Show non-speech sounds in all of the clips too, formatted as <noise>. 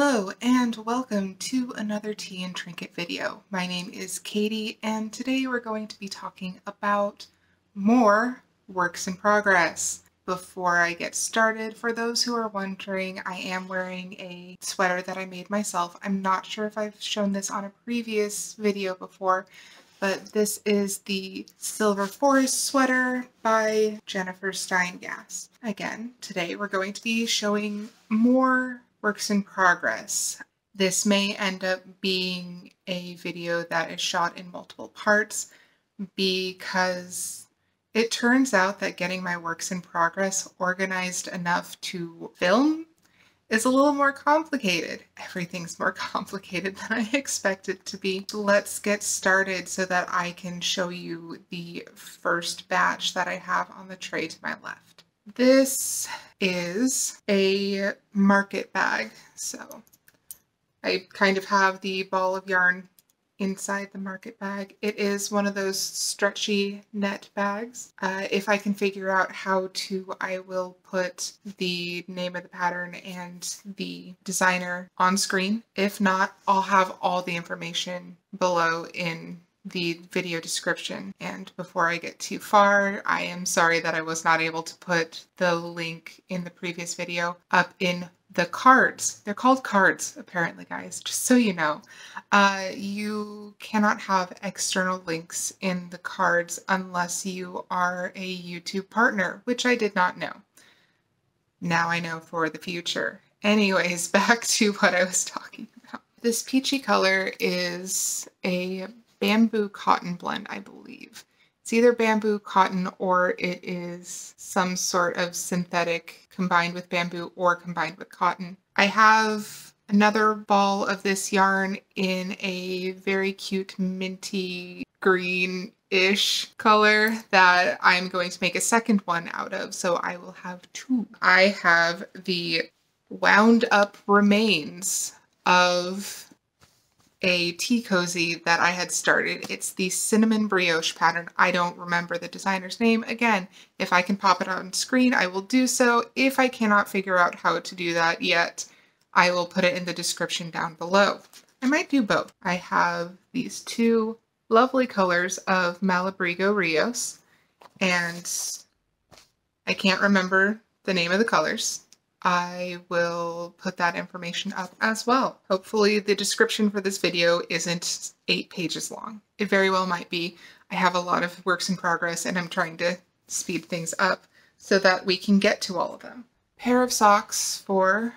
Hello and welcome to another tea and trinket video. My name is Katie and today we're going to be talking about more works in progress. Before I get started, for those who are wondering, I am wearing a sweater that I made myself. I'm not sure if I've shown this on a previous video before, but this is the Silver Forest sweater by Jennifer Steingass. Again, today we're going to be showing more works in progress. This may end up being a video that is shot in multiple parts because it turns out that getting my works in progress organized enough to film is a little more complicated. Everything's more <laughs> complicated than I expected to be. Let's get started so that I can show you the first batch that I have on the tray to my left. This is a market bag. So I kind of have the ball of yarn inside the market bag. It is one of those stretchy net bags. Uh, if I can figure out how to, I will put the name of the pattern and the designer on screen. If not, I'll have all the information below in the video description. And before I get too far, I am sorry that I was not able to put the link in the previous video up in the cards. They're called cards, apparently, guys, just so you know. Uh, you cannot have external links in the cards unless you are a YouTube partner, which I did not know. Now I know for the future. Anyways, <laughs> back to what I was talking about. This peachy color is a bamboo cotton blend, I believe. It's either bamboo cotton or it is some sort of synthetic combined with bamboo or combined with cotton. I have another ball of this yarn in a very cute minty green ish color that I'm going to make a second one out of. So I will have two. I have the wound up remains of a tea cozy that I had started. It's the cinnamon brioche pattern. I don't remember the designer's name. Again, if I can pop it on screen, I will do so. If I cannot figure out how to do that yet, I will put it in the description down below. I might do both. I have these two lovely colors of Malabrigo Rios, and I can't remember the name of the colors. I will put that information up as well. Hopefully the description for this video isn't eight pages long. It very well might be. I have a lot of works in progress and I'm trying to speed things up so that we can get to all of them. Pair of socks for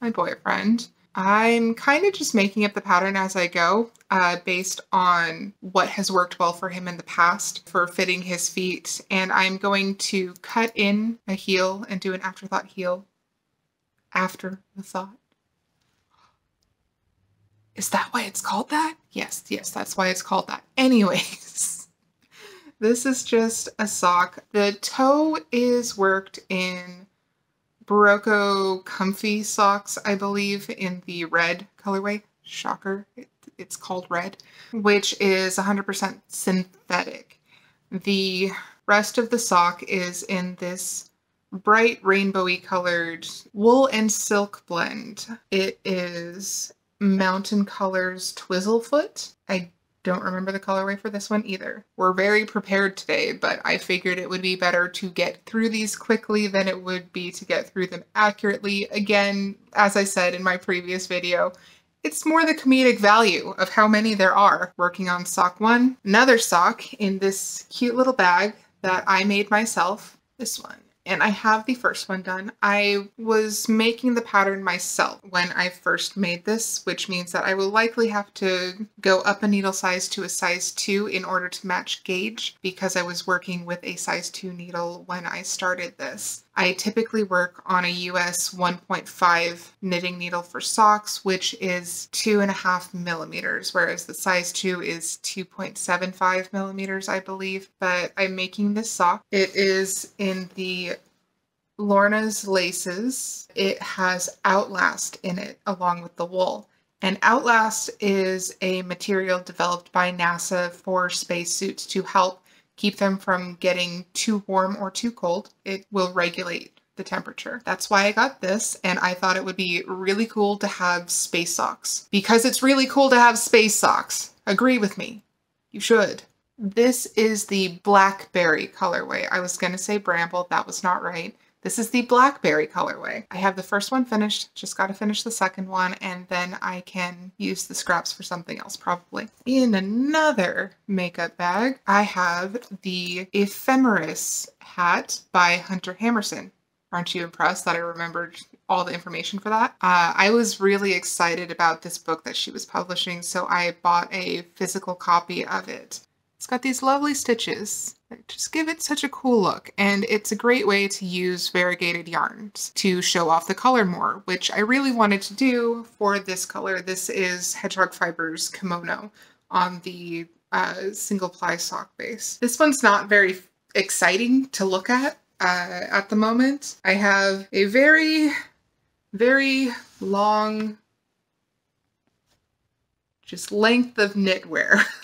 my boyfriend. I'm kind of just making up the pattern as I go uh, based on what has worked well for him in the past for fitting his feet. And I'm going to cut in a heel and do an afterthought heel after the thought. Is that why it's called that? Yes, yes, that's why it's called that. Anyways, <laughs> this is just a sock. The toe is worked in Berroco Comfy socks, I believe, in the red colorway. Shocker, it, it's called red, which is 100% synthetic. The rest of the sock is in this bright rainbowy colored wool and silk blend. It is Mountain Colors Twizzlefoot. I don't remember the colorway for this one either. We're very prepared today, but I figured it would be better to get through these quickly than it would be to get through them accurately. Again, as I said in my previous video, it's more the comedic value of how many there are. Working on sock one, another sock in this cute little bag that I made myself. This one and I have the first one done. I was making the pattern myself when I first made this, which means that I will likely have to go up a needle size to a size 2 in order to match gauge because I was working with a size 2 needle when I started this. I typically work on a US 1.5 knitting needle for socks, which is two and a half millimeters, whereas the size two is 2.75 millimeters, I believe. But I'm making this sock. It is in the Lorna's Laces. It has Outlast in it along with the wool. And Outlast is a material developed by NASA for spacesuits to help keep them from getting too warm or too cold. It will regulate the temperature. That's why I got this, and I thought it would be really cool to have space socks. Because it's really cool to have space socks. Agree with me. You should. This is the blackberry colorway. I was going to say bramble, that was not right. This is the blackberry colorway. I have the first one finished, just got to finish the second one, and then I can use the scraps for something else probably. In another makeup bag, I have the Ephemeris hat by Hunter Hammersen. Aren't you impressed that I remembered all the information for that? Uh, I was really excited about this book that she was publishing, so I bought a physical copy of it. It's got these lovely stitches just give it such a cool look, and it's a great way to use variegated yarns to show off the color more, which I really wanted to do for this color. This is Hedgehog Fibers Kimono on the uh, single ply sock base. This one's not very exciting to look at uh, at the moment. I have a very, very long just length of knitwear. <laughs>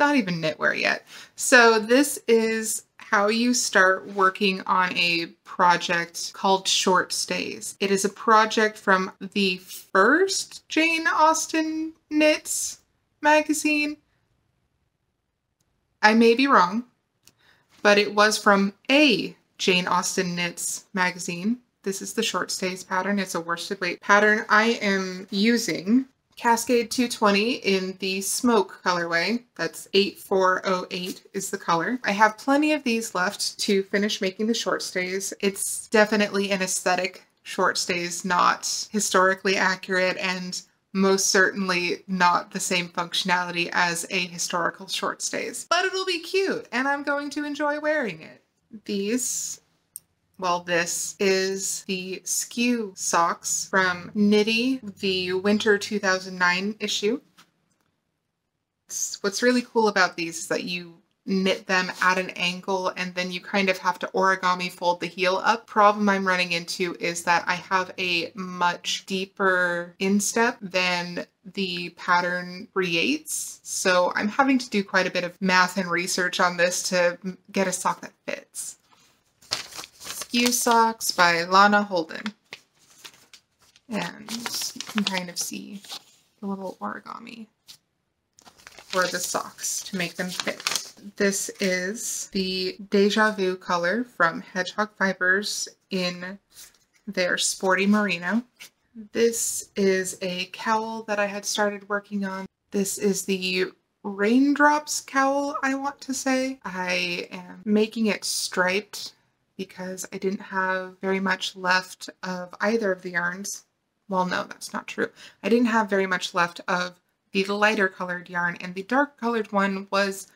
not even knitwear yet. So this is how you start working on a project called Short Stays. It is a project from the first Jane Austen Knits magazine. I may be wrong, but it was from a Jane Austen Knits magazine. This is the short stays pattern. It's a worsted weight pattern. I am using Cascade 220 in the smoke colorway. That's 8408 is the color. I have plenty of these left to finish making the short stays. It's definitely an aesthetic short stays, not historically accurate and most certainly not the same functionality as a historical short stays. But it'll be cute and I'm going to enjoy wearing it. These well, this is the Skew socks from Knitty, the winter 2009 issue. What's really cool about these is that you knit them at an angle and then you kind of have to origami fold the heel up. Problem I'm running into is that I have a much deeper instep than the pattern creates. So I'm having to do quite a bit of math and research on this to get a sock that fits. Skew Socks by Lana Holden. And you can kind of see the little origami for the socks to make them fit. This is the Deja Vu color from Hedgehog Fibers in their Sporty Merino. This is a cowl that I had started working on. This is the Raindrops cowl, I want to say. I am making it striped because I didn't have very much left of either of the yarns. Well, no, that's not true. I didn't have very much left of the lighter colored yarn, and the dark colored one was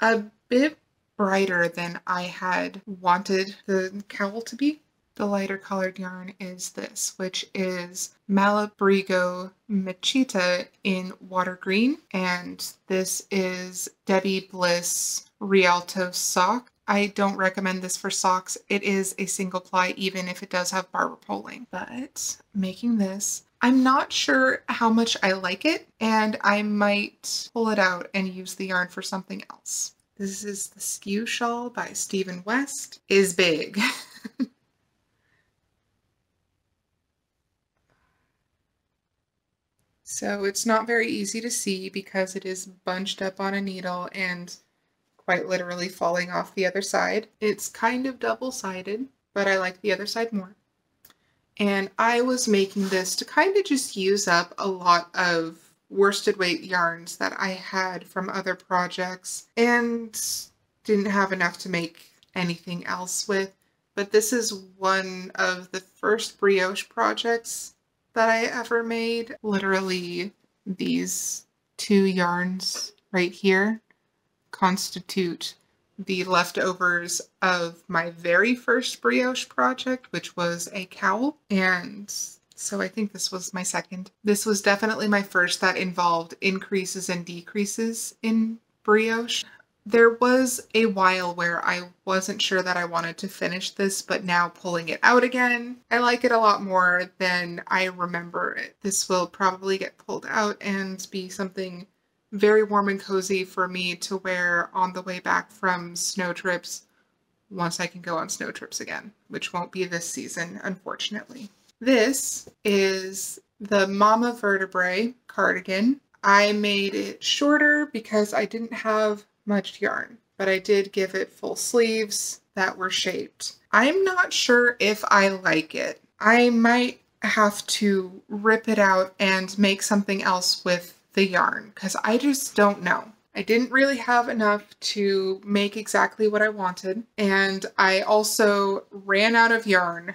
a bit brighter than I had wanted the cowl to be. The lighter colored yarn is this, which is Malabrigo Mechita in water green, and this is Debbie Bliss Rialto sock. I don't recommend this for socks. It is a single ply even if it does have barber poling. But making this, I'm not sure how much I like it and I might pull it out and use the yarn for something else. This is the Skew Shawl by Stephen West. Is big. <laughs> so it's not very easy to see because it is bunched up on a needle and quite literally falling off the other side. It's kind of double-sided, but I like the other side more. And I was making this to kind of just use up a lot of worsted weight yarns that I had from other projects and didn't have enough to make anything else with. But this is one of the first brioche projects that I ever made. Literally these two yarns right here constitute the leftovers of my very first brioche project, which was a cowl. And so I think this was my second. This was definitely my first that involved increases and decreases in brioche. There was a while where I wasn't sure that I wanted to finish this, but now pulling it out again, I like it a lot more than I remember it. This will probably get pulled out and be something very warm and cozy for me to wear on the way back from snow trips once I can go on snow trips again, which won't be this season, unfortunately. This is the Mama Vertebrae cardigan. I made it shorter because I didn't have much yarn, but I did give it full sleeves that were shaped. I'm not sure if I like it. I might have to rip it out and make something else with the yarn because I just don't know. I didn't really have enough to make exactly what I wanted, and I also ran out of yarn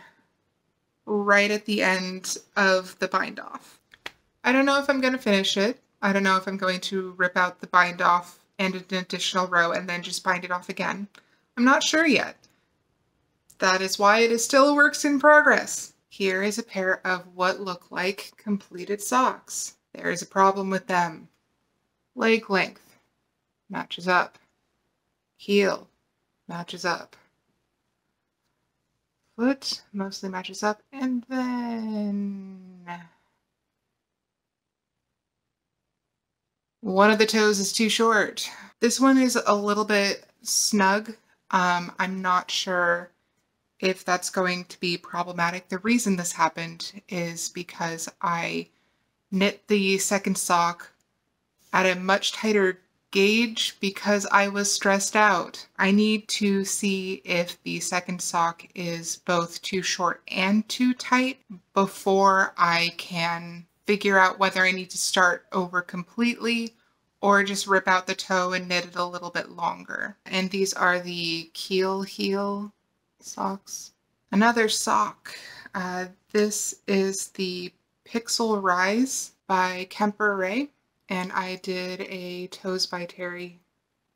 right at the end of the bind off. I don't know if I'm going to finish it. I don't know if I'm going to rip out the bind off and an additional row and then just bind it off again. I'm not sure yet. That is why it is still a works in progress. Here is a pair of what look like completed socks. There is a problem with them. Leg length matches up. Heel matches up. Foot mostly matches up. And then one of the toes is too short. This one is a little bit snug. Um, I'm not sure if that's going to be problematic. The reason this happened is because I knit the second sock at a much tighter gauge because I was stressed out. I need to see if the second sock is both too short and too tight before I can figure out whether I need to start over completely or just rip out the toe and knit it a little bit longer. And these are the keel heel socks. Another sock. Uh, this is the Pixel Rise by Kemper Ray and I did a Toes by Terry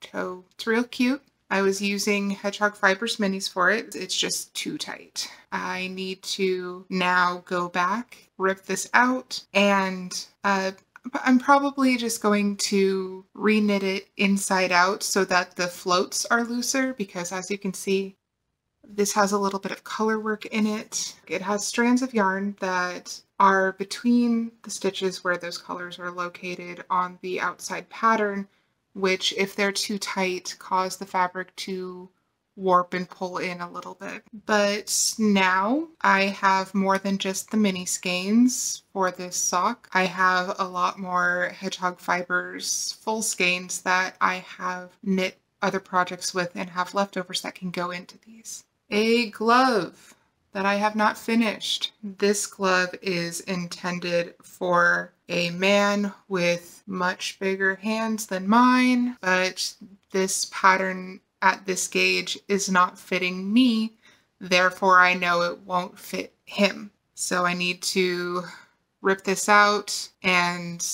toe. It's real cute. I was using Hedgehog Fibers minis for it. It's just too tight. I need to now go back, rip this out, and uh, I'm probably just going to reknit it inside out so that the floats are looser because as you can see, this has a little bit of color work in it. It has strands of yarn that are between the stitches where those colors are located on the outside pattern, which if they're too tight cause the fabric to warp and pull in a little bit. But now I have more than just the mini skeins for this sock. I have a lot more Hedgehog Fibers full skeins that I have knit other projects with and have leftovers that can go into these a glove that I have not finished. This glove is intended for a man with much bigger hands than mine, but this pattern at this gauge is not fitting me, therefore I know it won't fit him. So I need to rip this out and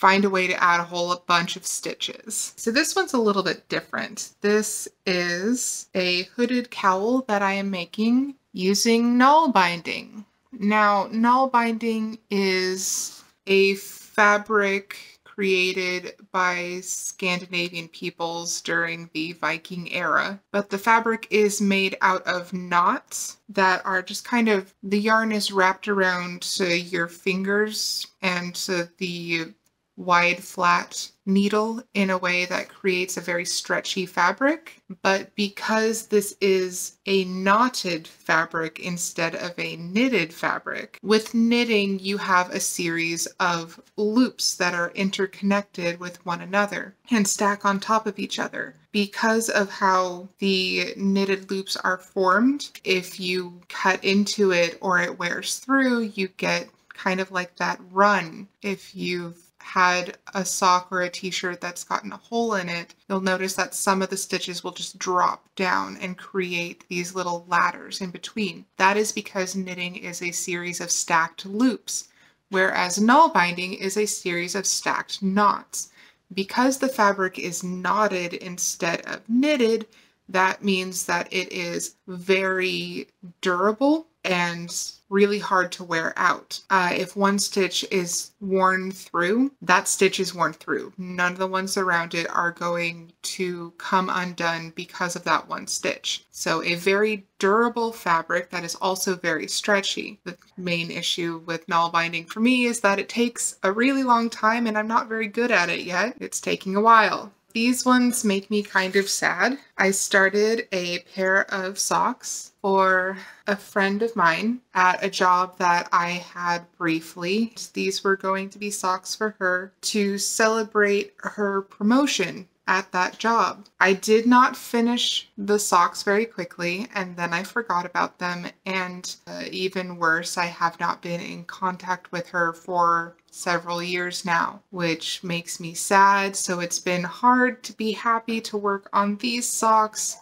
find a way to add a whole bunch of stitches. So this one's a little bit different. This is a hooded cowl that I am making using nalbinding. Now, nalbinding is a fabric created by Scandinavian peoples during the Viking era, but the fabric is made out of knots that are just kind of the yarn is wrapped around your fingers and so the wide flat needle in a way that creates a very stretchy fabric. But because this is a knotted fabric instead of a knitted fabric, with knitting you have a series of loops that are interconnected with one another and stack on top of each other. Because of how the knitted loops are formed, if you cut into it or it wears through, you get kind of like that run if you've had a sock or a t-shirt that's gotten a hole in it, you'll notice that some of the stitches will just drop down and create these little ladders in between. That is because knitting is a series of stacked loops, whereas nalbinding is a series of stacked knots. Because the fabric is knotted instead of knitted, that means that it is very durable and really hard to wear out. Uh, if one stitch is worn through, that stitch is worn through. None of the ones around it are going to come undone because of that one stitch. So a very durable fabric that is also very stretchy. The main issue with nalbinding for me is that it takes a really long time and I'm not very good at it yet. It's taking a while. These ones make me kind of sad. I started a pair of socks for a friend of mine at a job that I had briefly. These were going to be socks for her to celebrate her promotion at that job. I did not finish the socks very quickly and then I forgot about them. And uh, even worse, I have not been in contact with her for several years now, which makes me sad. So it's been hard to be happy to work on these socks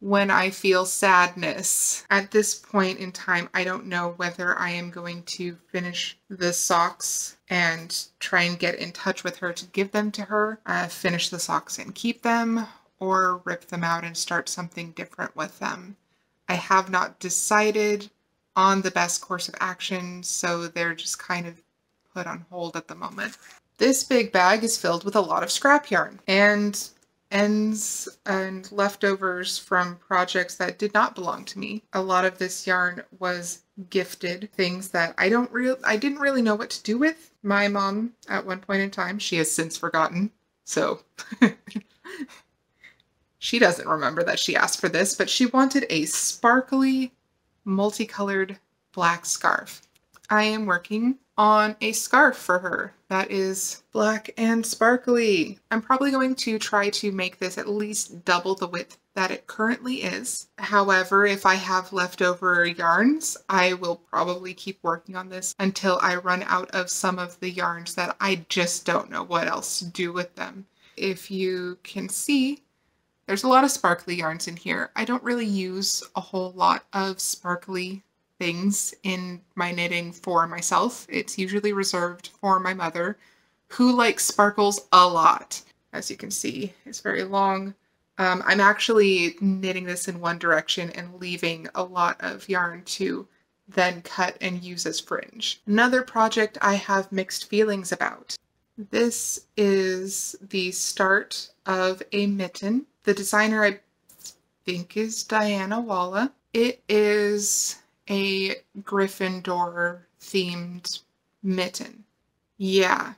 when I feel sadness. At this point in time, I don't know whether I am going to finish the socks and try and get in touch with her to give them to her, uh, finish the socks and keep them, or rip them out and start something different with them. I have not decided on the best course of action, so they're just kind of put on hold at the moment. This big bag is filled with a lot of scrap yarn, and ends and leftovers from projects that did not belong to me. A lot of this yarn was gifted things that I don't real I didn't really know what to do with. My mom at one point in time, she has since forgotten. So <laughs> she doesn't remember that she asked for this, but she wanted a sparkly multicolored black scarf. I am working on a scarf for her that is black and sparkly. I'm probably going to try to make this at least double the width that it currently is. However, if I have leftover yarns, I will probably keep working on this until I run out of some of the yarns that I just don't know what else to do with them. If you can see, there's a lot of sparkly yarns in here. I don't really use a whole lot of sparkly things in my knitting for myself. It's usually reserved for my mother, who likes sparkles a lot. As you can see, it's very long. Um, I'm actually knitting this in one direction and leaving a lot of yarn to then cut and use as fringe. Another project I have mixed feelings about. This is the start of a mitten. The designer I think is Diana Walla. It is a Gryffindor themed mitten. Yeah,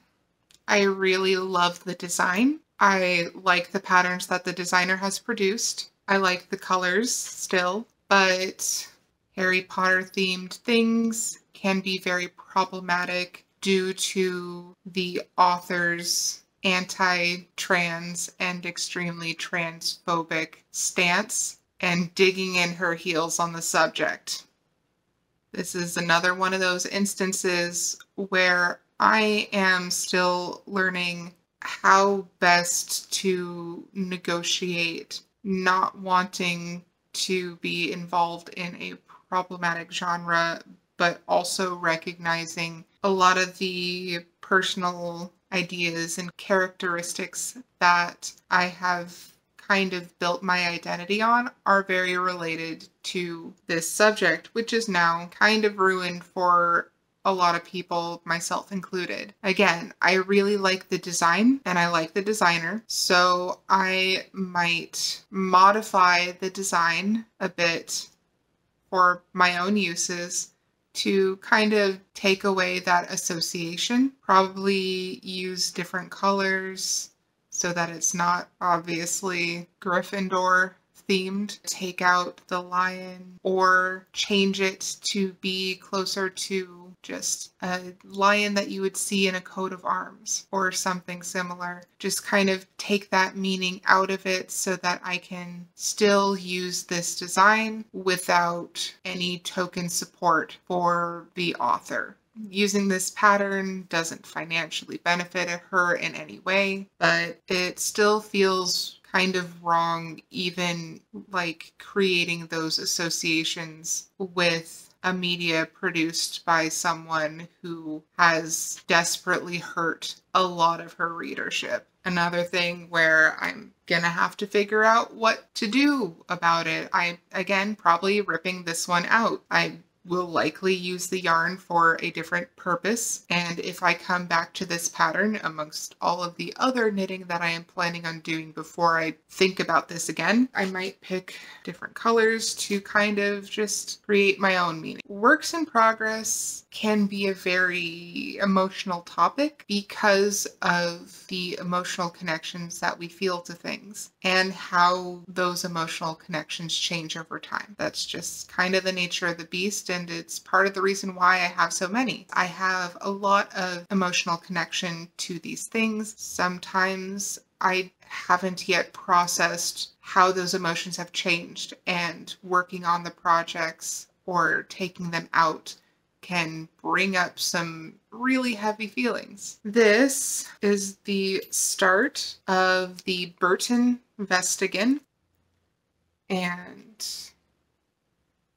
I really love the design. I like the patterns that the designer has produced. I like the colors still, but Harry Potter themed things can be very problematic due to the author's anti-trans and extremely transphobic stance and digging in her heels on the subject. This is another one of those instances where I am still learning how best to negotiate not wanting to be involved in a problematic genre, but also recognizing a lot of the personal ideas and characteristics that I have kind of built my identity on are very related to this subject, which is now kind of ruined for a lot of people, myself included. Again, I really like the design and I like the designer, so I might modify the design a bit for my own uses to kind of take away that association. Probably use different colors, so that it's not obviously Gryffindor themed. Take out the lion or change it to be closer to just a lion that you would see in a coat of arms or something similar. Just kind of take that meaning out of it so that I can still use this design without any token support for the author using this pattern doesn't financially benefit her in any way, but it still feels kind of wrong, even like creating those associations with a media produced by someone who has desperately hurt a lot of her readership. Another thing where I'm gonna have to figure out what to do about it. I, again, probably ripping this one out. I will likely use the yarn for a different purpose. And if I come back to this pattern amongst all of the other knitting that I am planning on doing before I think about this again, I might pick different colors to kind of just create my own meaning. Works in progress can be a very emotional topic because of the emotional connections that we feel to things and how those emotional connections change over time. That's just kind of the nature of the beast and it's part of the reason why I have so many. I have a lot of emotional connection to these things. Sometimes I haven't yet processed how those emotions have changed and working on the projects or taking them out can bring up some really heavy feelings. This is the start of the Burton Vestigan and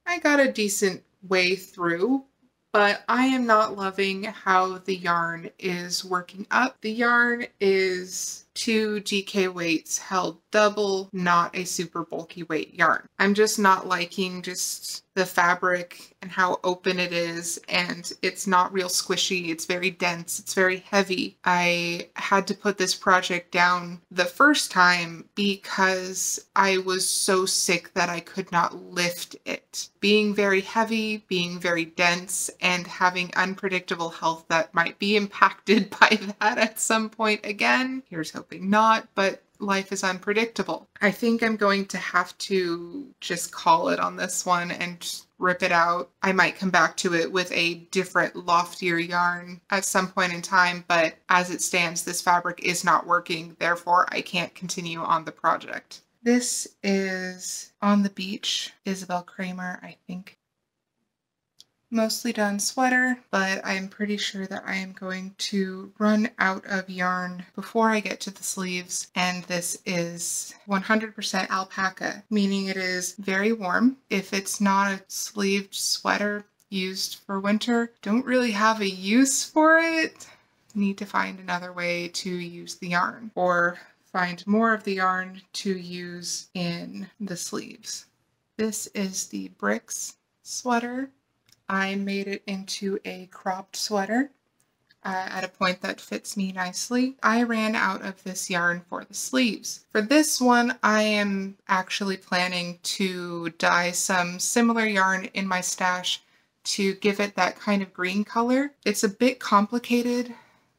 I got a decent way through, but I am not loving how the yarn is working up. The yarn is two DK weights held double, not a super bulky weight yarn. I'm just not liking just the fabric and how open it is and it's not real squishy. It's very dense. It's very heavy. I had to put this project down the first time because I was so sick that I could not lift it. Being very heavy, being very dense, and having unpredictable health that might be impacted <laughs> by that at some point again. Here's hoping not, but life is unpredictable. I think I'm going to have to just call it on this one and rip it out. I might come back to it with a different, loftier yarn at some point in time, but as it stands, this fabric is not working, therefore I can't continue on the project. This is On the Beach, Isabell Kraemer, I think mostly done sweater, but I'm pretty sure that I am going to run out of yarn before I get to the sleeves. And this is 100% alpaca, meaning it is very warm. If it's not a sleeved sweater used for winter, don't really have a use for it. Need to find another way to use the yarn or find more of the yarn to use in the sleeves. This is the Bricks sweater I made it into a cropped sweater uh, at a point that fits me nicely. I ran out of this yarn for the sleeves. For this one, I am actually planning to dye some similar yarn in my stash to give it that kind of green color. It's a bit complicated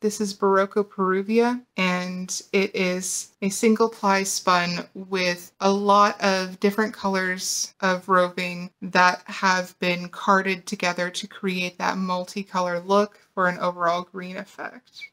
this is Berroco Peruvia, and it is a single ply spun with a lot of different colors of roving that have been carded together to create that multicolor look for an overall green effect.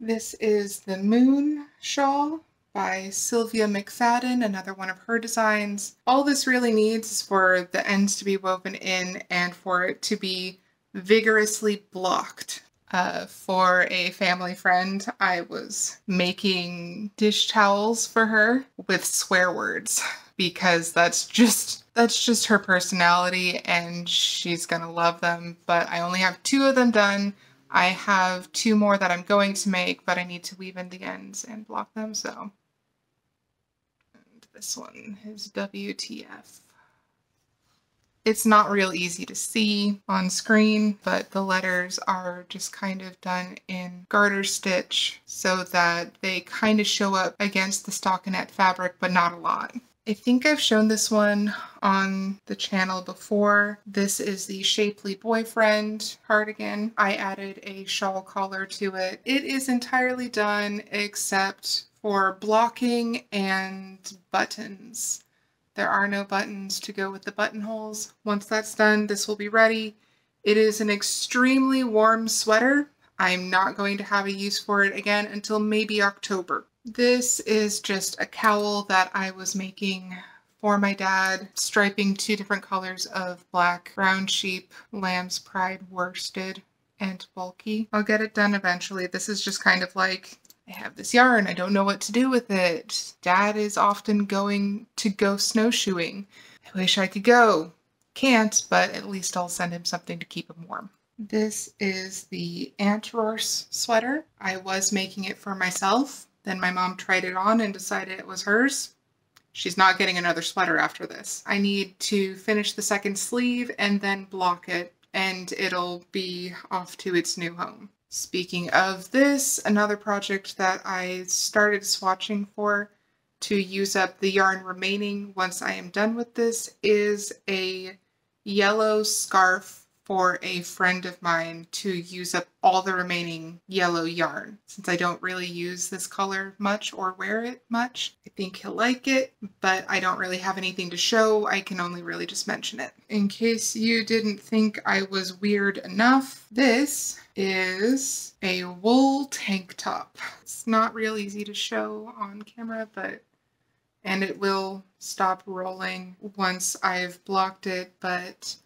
This is the Moon Shawl by Sylvia McFadden, another one of her designs. All this really needs is for the ends to be woven in and for it to be vigorously blocked uh, for a family friend, I was making dish towels for her with swear words because that's just that's just her personality and she's gonna love them. But I only have two of them done. I have two more that I'm going to make, but I need to weave in the ends and block them. So and this one is WTF. It's not real easy to see on screen, but the letters are just kind of done in garter stitch so that they kind of show up against the stockinette fabric, but not a lot. I think I've shown this one on the channel before. This is the Shapely Boyfriend cardigan. I added a shawl collar to it. It is entirely done except for blocking and buttons. There are no buttons to go with the buttonholes. Once that's done, this will be ready. It is an extremely warm sweater. I'm not going to have a use for it again until maybe October. This is just a cowl that I was making for my dad, striping two different colors of black, brown sheep, lamb's pride worsted, and bulky. I'll get it done eventually. This is just kind of like I have this yarn, I don't know what to do with it. Dad is often going to go snowshoeing. I wish I could go. Can't, but at least I'll send him something to keep him warm. This is the Antrorse sweater. I was making it for myself. Then my mom tried it on and decided it was hers. She's not getting another sweater after this. I need to finish the second sleeve and then block it and it'll be off to its new home. Speaking of this, another project that I started swatching for to use up the yarn remaining once I am done with this is a yellow scarf for a friend of mine to use up all the remaining yellow yarn. Since I don't really use this color much or wear it much, I think he'll like it, but I don't really have anything to show. I can only really just mention it. In case you didn't think I was weird enough, this is a wool tank top. It's not real easy to show on camera, but and it will stop rolling once I've blocked it, but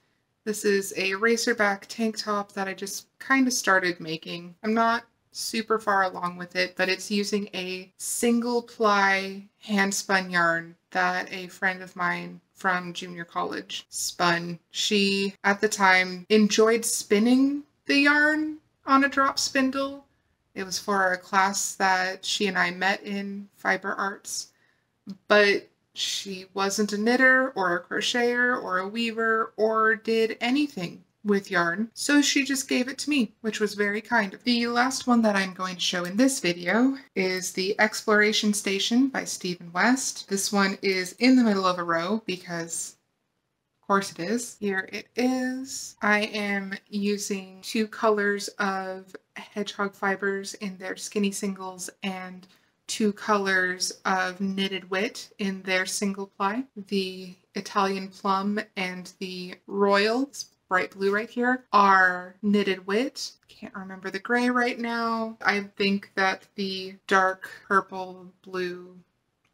this is a racerback tank top that I just kind of started making. I'm not super far along with it, but it's using a single ply hand spun yarn that a friend of mine from junior college spun. She, at the time, enjoyed spinning the yarn on a drop spindle. It was for a class that she and I met in fiber arts, but she wasn't a knitter or a crocheter or a weaver or did anything with yarn, so she just gave it to me, which was very kind of The last one that I'm going to show in this video is the Exploration Station by Stephen West. This one is in the middle of a row because of course it is. Here it is. I am using two colors of hedgehog fibers in their skinny singles and two colors of knitted wit in their single ply. The Italian plum and the royal, bright blue right here, are knitted wit. Can't remember the gray right now. I think that the dark purple blue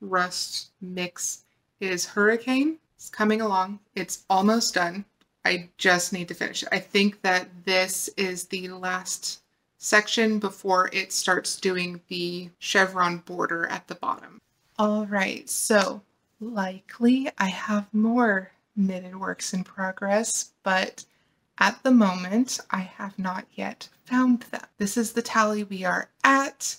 rust mix is Hurricane. It's coming along. It's almost done. I just need to finish it. I think that this is the last section before it starts doing the chevron border at the bottom. All right, so likely I have more knitted works in progress, but at the moment I have not yet found them. This is the tally we are at.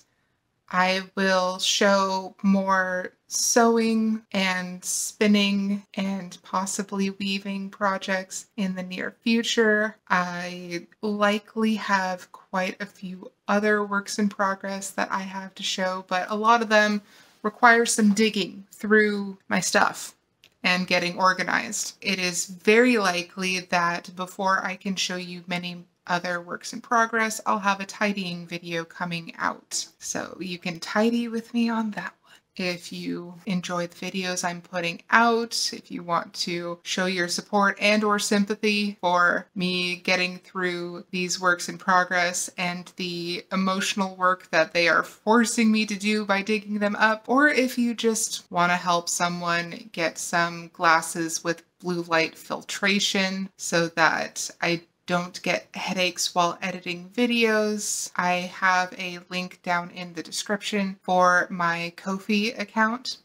I will show more sewing and spinning and possibly weaving projects in the near future. I likely have quite a few other works in progress that I have to show, but a lot of them require some digging through my stuff and getting organized. It is very likely that before I can show you many other works in progress, I'll have a tidying video coming out. So you can tidy with me on that. If you enjoy the videos I'm putting out, if you want to show your support and or sympathy for me getting through these works in progress and the emotional work that they are forcing me to do by digging them up, or if you just want to help someone get some glasses with blue light filtration so that I don't get headaches while editing videos. I have a link down in the description for my Ko-fi account.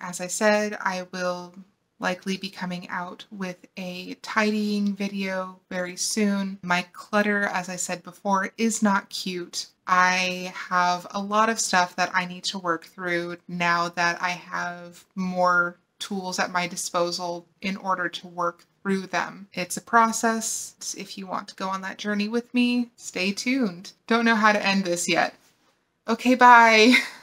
As I said, I will likely be coming out with a tidying video very soon. My clutter, as I said before, is not cute. I have a lot of stuff that I need to work through now that I have more tools at my disposal in order to work through them. It's a process. If you want to go on that journey with me, stay tuned. Don't know how to end this yet. Okay, bye. <laughs>